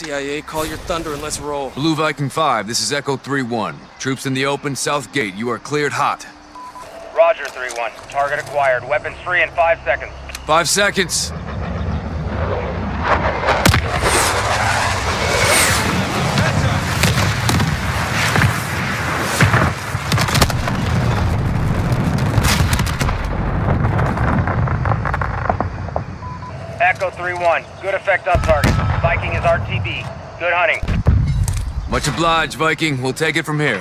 CIA, call your thunder and let's roll. Blue Viking 5, this is Echo 3-1. Troops in the open, south gate. You are cleared hot. Roger, 3-1. Target acquired. Weapons free in five seconds. Five seconds. Echo 3-1. Good effect on target. Viking is RTB. Good hunting. Much obliged, Viking. We'll take it from here.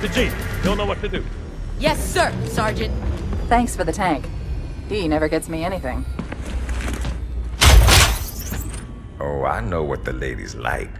The Jeep. He'll know what to do. Yes, sir, Sergeant. Thanks for the tank. He never gets me anything. Oh, I know what the ladies like.